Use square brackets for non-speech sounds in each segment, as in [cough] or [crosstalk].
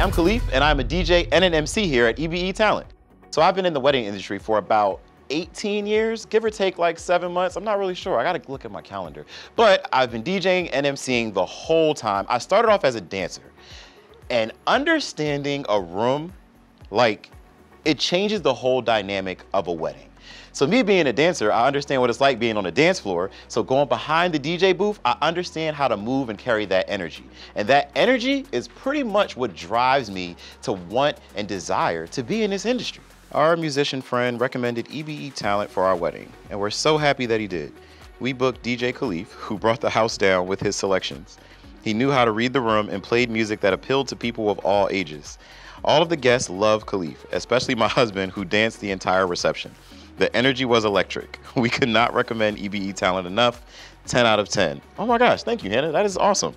I'm Kahlief, and I'm a DJ and an MC here at EBE Talent. So I've been in the wedding industry for about 18 years, give or take like seven months. I'm not really sure. I gotta look at my calendar. But I've been DJing and MCing the whole time. I started off as a dancer. And understanding a room, like, it changes the whole dynamic of a wedding. So me being a dancer, I understand what it's like being on the dance floor. So going behind the DJ booth, I understand how to move and carry that energy. And that energy is pretty much what drives me to want and desire to be in this industry. Our musician friend recommended EBE Talent for our wedding, and we're so happy that he did. We booked DJ Kahlief, who brought the house down with his selections. He knew how to read the room and played music that appealed to people of all ages. All of the guests loved Kahlief, especially my [laughs] husband, who danced the entire reception. The energy was electric. [laughs] We could not recommend EBE Talent enough. 10 out of 10. Oh my gosh, thank you, Hannah. That is awesome.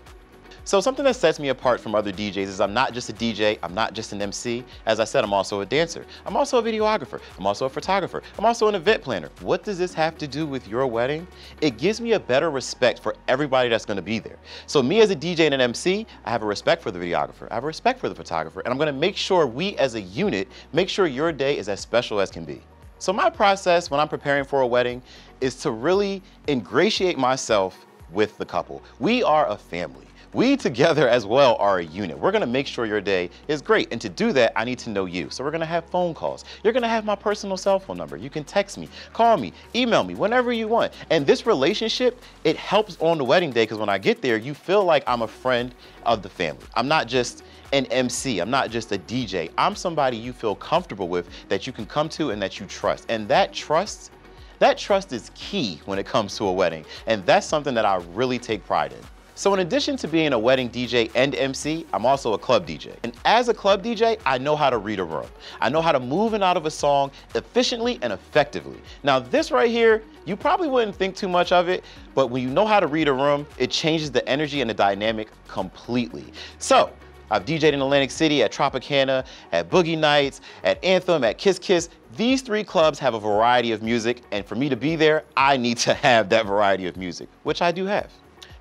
So something that sets me apart from other DJs is I'm not just a DJ, I'm not just an MC. As I said, I'm also a dancer. I'm also a videographer. I'm also a photographer. I'm also an event planner. What does this have to do with your wedding? It gives me a better respect for everybody that's gonna be there. So me as a DJ and an MC, I have a respect for the videographer. I have a respect for the photographer. And I'm gonna make sure we as a unit, make sure your day is as special as can be. So my process when I'm preparing for a wedding is to really ingratiate myself with the couple. We are a family. We together as well are a unit. We're gonna make sure your day is great. And to do that, I need to know you. So we're gonna have phone calls. You're gonna have my personal cell phone number. You can text me, call me, email me, whenever you want. And this relationship, it helps on the wedding day because when I get there, you feel like I'm a friend of the family. I'm not just an MC. I'm not just a DJ. I'm somebody you feel comfortable with that you can come to and that you trust. And that trust, that trust is key when it comes to a wedding. And that's something that I really take pride in. So in addition to being a wedding DJ and MC, I'm also a club DJ. And as a club DJ, I know how to read a room. I know how to move in out of a song efficiently and effectively. Now this right here, you probably wouldn't think too much of it, but when you know how to read a room, it changes the energy and the dynamic completely. So I've DJed in Atlantic City, at Tropicana, at Boogie Nights, at Anthem, at Kiss Kiss. These three clubs have a variety of music, and for me to be there, I need to [laughs] have that variety of music, which I do have.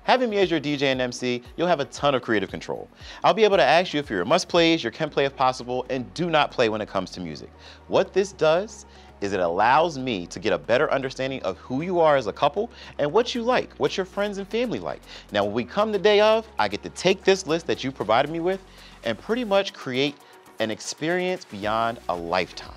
Having me as your DJ and MC, you'll have a ton of creative control. I'll be able to ask you if you're a must plays, your can play if possible, and do not play when it comes to music. What this does is it allows me to get a better understanding of who you are as a couple and what you like, what your friends and family like. Now, when we come the day of, I get to take this list that you provided me with and pretty much create an experience beyond a lifetime.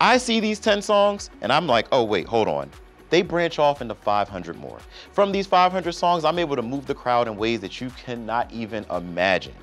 I see these 10 songs and I'm like, oh wait, hold on they branch off into 500 more. From these 500 songs, I'm able to move the crowd in ways that you cannot even imagine.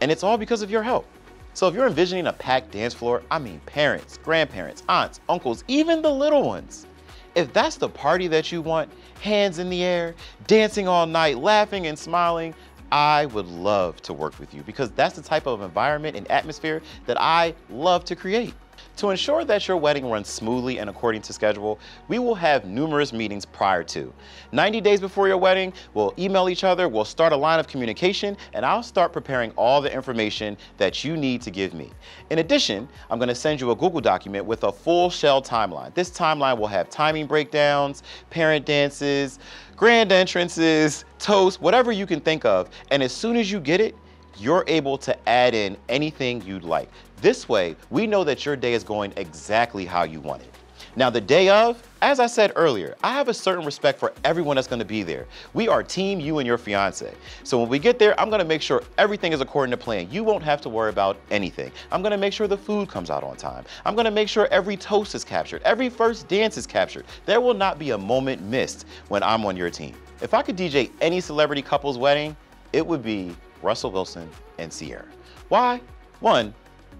And it's all because of your help. So if you're envisioning a packed dance floor, I mean parents, grandparents, aunts, uncles, even the little ones. If that's the party that you want, hands in the air, dancing all night, laughing and smiling, I would love to work with you because that's the type of environment and atmosphere that I love to create. To ensure that your wedding runs smoothly and according to schedule, we will have numerous meetings prior to. 90 days before your wedding, we'll email each other, we'll start a line of communication, and I'll start preparing all the information that you need to give me. In addition, I'm gonna send you a Google document with a full shell timeline. This timeline will have timing breakdowns, parent dances, grand entrances, toast, whatever you can think of. And as soon as you get it, you're able to add in anything you'd like. This way, we know that your day is going exactly how you want it. Now, the day of, as I said earlier, I have a certain respect for everyone that's gonna be there. We are team you and your fiance. So when we get there, I'm gonna make sure everything is according to plan. You won't have to worry about anything. I'm gonna make sure the food comes out on time. I'm gonna make sure every toast is captured, every first dance is captured. There will not be a moment missed when I'm on your team. If I could DJ any celebrity couple's wedding, it would be Russell Wilson and Ciara. Why? One,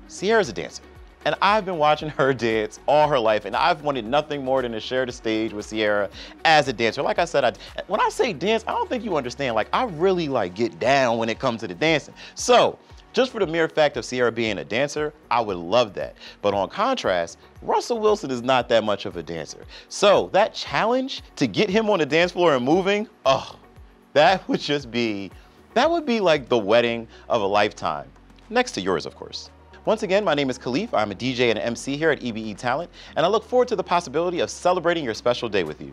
Ciara's a dancer. And I've been watching her [laughs] dance all her life, and I've wanted nothing more than to share the stage with Ciara as a dancer. Like I said, I, when I say dance, I don't think you understand. Like, I really like get down when it comes to the dancing. So, just for the mere fact of Ciara being a dancer, I would love that. But on contrast, Russell Wilson is not that much of a dancer. So that challenge to get him on the dance floor and moving, oh, that [laughs] would just be, that would be like the wedding of a lifetime. Next to yours, of course. Once again, my name is Kahlief. I'm a DJ and MC here at EBE Talent, and I look forward to the possibility of celebrating your special day with you.